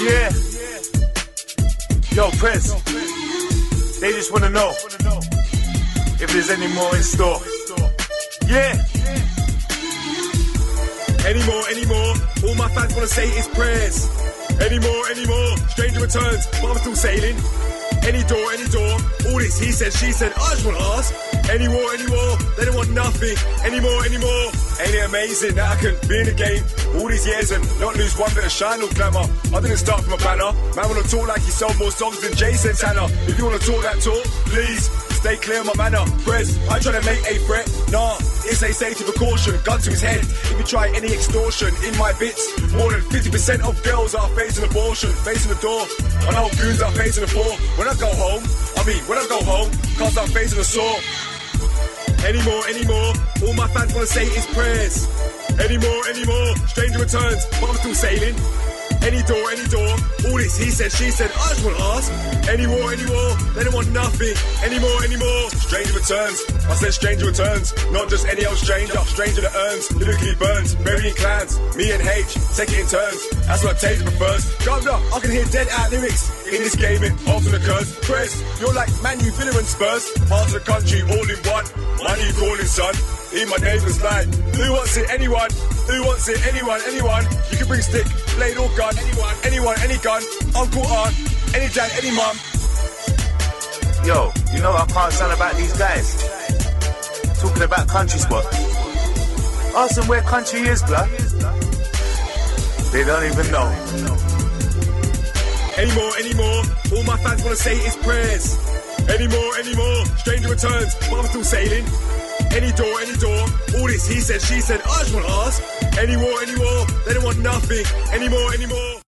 Yeah. Yo, Prez. They just wanna know if there's any more in store. Yeah. Any more, any more. All my fans wanna say is prayers. Any more, any more. Stranger returns, but I'm still sailing. Any door, any door. All this he said, she said. I just wanna ask. Any war, any war. They don't want nothing. Anymore, anymore. Ain't it amazing that I can be in the game all these years and not lose one bit of shine or glamour? I didn't start from a banner. Man wanna talk like he sold more songs than Jason Tanner. If you wanna talk that talk, please stay clear my manner. Prez, I try to make a threat. Nah, it's a safety precaution. Gun to his head. If you try any extortion in my bits, more than 50% of girls are facing abortion, facing the door. I know goons are facing the floor. When I go home, I mean, when I go home, cause I'm facing the saw. Anymore, anymore. All my fans wanna say is prayers. Anymore, anymore. Stranger returns, but I'm still sailing. Any door, any door. This he said, she said. I just wanna ask. Any more, any more. They don't want nothing. Anymore, anymore. Stranger returns. I said stranger returns. Not just any old stranger. Stranger that earns. Lyrically burns. Varying clans. Me and H. Take it in turns. That's what Taser prefers. Governor, I can hear dead out lyrics. In this game, it often occurs. Prez, you're like Manu, Villa and Spurs. Part of the country, all in one. Money calling, son. In my neighbour's line. Who wants it? Anyone. Who wants it? Anyone, anyone. You can bring stick, blade or gun. Anyone, any gun. Uncle, aunt, any dad, any mom. Yo, you know I can't stand about these guys? Talking about country spot. Ask them where country is, bruh. They don't even know. Anymore, anymore. All my fans wanna say is prayers. Anymore, anymore. Stranger returns, but I'm still sailing. Any door, any door. All this he said, she said. I just wanna ask. Any more, any more. They don't want nothing. Anymore, anymore.